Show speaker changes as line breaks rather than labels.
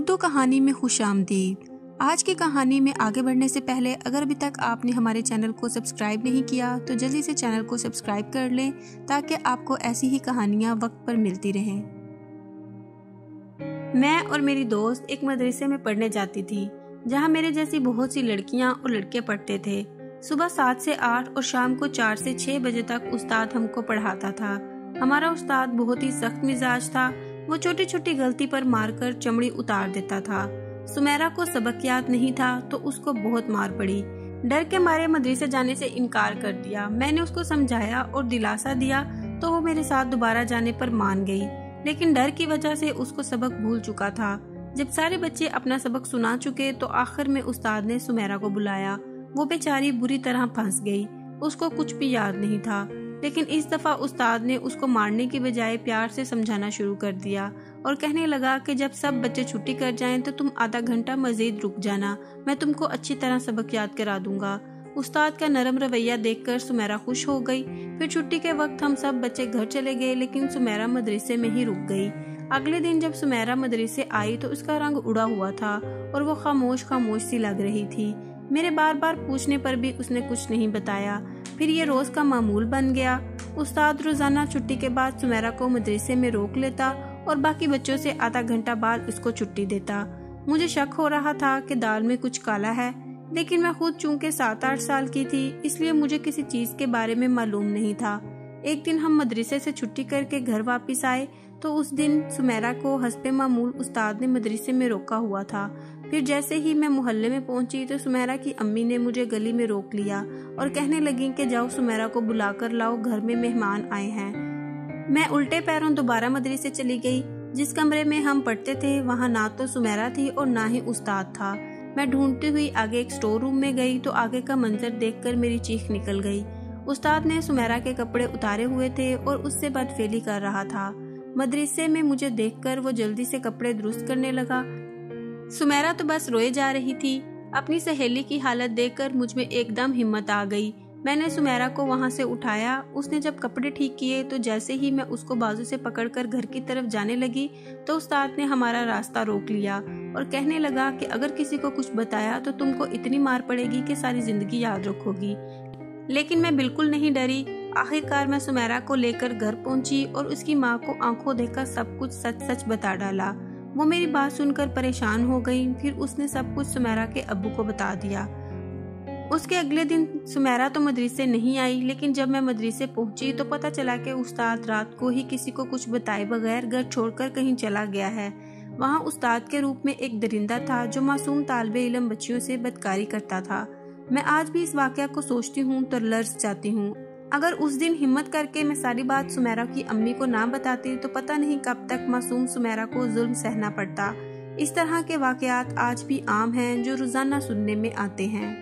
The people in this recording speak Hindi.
कहानी में खुश आमदीद आज की कहानी में आगे बढ़ने से पहले अगर अभी तक आपने हमारे चैनल को सब्सक्राइब नहीं किया तो जल्दी से चैनल को सब्सक्राइब कर लें ताकि आपको ऐसी ही कहानियाँ वक्त पर मिलती रहें। मैं और मेरी दोस्त एक मदरसे में पढ़ने जाती थी, जहाँ मेरे जैसी बहुत सी लड़कियाँ और लड़के पढ़ते थे। सुबह सात से आठ और शाम को चार से छह बजे तक उस्ताद हमको पढ़ाता था। हमारा उस्ताद बहुत ही सख्त मिजाज था वो छोटी छोटी गलती पर मारकर चमड़ी उतार देता था। सुमेरा को सबक याद नहीं था तो उसको बहुत मार पड़ी। डर के मारे मदरसे जाने से इनकार कर दिया। मैंने उसको समझाया और दिलासा दिया तो वो मेरे साथ दोबारा जाने पर मान गई। लेकिन डर की वजह से उसको सबक भूल चुका था। जब सारे बच्चे अपना सबक सुना चुके तो आखिर में उस्ताद ने सुमेरा को बुलाया। वो बेचारी बुरी तरह फंस गई। उसको कुछ भी याद नहीं था। लेकिन इस दफ़ा उस्ताद ने उसको मारने के बजाय प्यार से समझाना शुरू कर दिया और कहने लगा कि जब सब बच्चे छुट्टी कर जाएँ तो तुम आधा घंटा मजीद रुक जाना, मैं तुमको अच्छी तरह सबक याद करा दूँगा। उस्ताद का नरम रवैया देखकर सुमेरा खुश हो गई। फिर छुट्टी के वक्त हम सब बच्चे घर चले गए, लेकिन सुमेरा मदरसे में ही रुक गई। अगले दिन जब सुमेरा मदरसे आई तो उसका रंग उड़ा हुआ था और वो खामोश खामोश सी लग रही थी। मेरे बार बार पूछने पर भी उसने कुछ नहीं बताया। फिर ये रोज का मामूल बन गया। उस्ताद रोज़ाना छुट्टी के बाद सुमेरा को मदरसे में रोक लेता और बाकी बच्चों से आधा घंटा बाद उसको छुट्टी देता। मुझे शक हो रहा था कि दाल में कुछ काला है, लेकिन मैं खुद चूँकि सात आठ साल की थी, इसलिए मुझे किसी चीज़ के बारे में मालूम नहीं था। एक दिन हम मदरसे से छुट्टी करके घर वापस आए तो उस दिन सुमेरा को हंसपे मामूल उस्ताद ने मदरसे में रोका हुआ था। फिर जैसे ही मैं मोहल्ले में पहुँची तो सुमेरा की अम्मी ने मुझे गली में रोक लिया और कहने लगी कि जाओ सुमेरा को बुलाकर लाओ, घर में मेहमान आए हैं। मैं उल्टे पैरों दोबारा मदरसे चली गई। जिस कमरे में हम पढ़ते थे, वहाँ ना तो सुमेरा थी और ना ही उस्ताद था। मैं ढूंढती हुई आगे एक स्टोर रूम में गई तो आगे का मंजर देखकर मेरी चीख निकल गई। उस्ताद ने सुमेरा के कपड़े उतारे हुए थे और उससे बदफेली कर रहा था। मदरसे में मुझे देखकर वो जल्दी से कपड़े दुरुस्त करने लगा। सुमेरा तो बस रोए जा रही थी। अपनी सहेली की हालत देखकर मुझमें एकदम हिम्मत आ गई। मैंने सुमेरा को वहाँ से उठाया। उसने जब कपड़े ठीक किए तो जैसे ही मैं उसको बाजू से पकड़कर घर की तरफ़ जाने लगी तो उस्ताद ने हमारा रास्ता रोक लिया और कहने लगा कि अगर किसी को कुछ बताया तो तुमको इतनी मार पड़ेगी कि सारी ज़िंदगी याद रखोगी। लेकिन मैं बिल्कुल नहीं डरी। आखिरकार मैं सुमेरा को लेकर घर पहुँची और उसकी माँ को आँखों देखकर सब कुछ सच सच बता डाला। वो मेरी बात सुनकर परेशान हो गई, फिर उसने सब कुछ सुमेरा के अबू को बता दिया। उसके अगले दिन सुमेरा तो मदरसे नहीं आई, लेकिन जब मैं मदरसे पहुँची तो पता चला कि उस्ताद रात को ही किसी को कुछ बताए बगैर घर छोड़कर कहीं चला गया है। वहाँ उस्ताद के रूप में एक दरिंदा था जो मासूम तालब इलम बच्चियों से बदकारी करता था। मैं आज भी इस वाक्य को सोचती हूँ तो लर्स जाती हूँ। अगर उस दिन हिम्मत करके मैं सारी बात सुमेरा की अम्मी को ना बताती तो पता नहीं कब तक मासूम सुमेरा को जुल्म सहना पड़ता। इस तरह के वाकयात आज भी आम हैं, जो रोज़ाना सुनने में आते हैं।